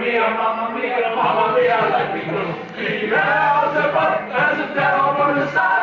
me, I'm on my me, I'm me, I like me. Keep it out, as a devil, on the side.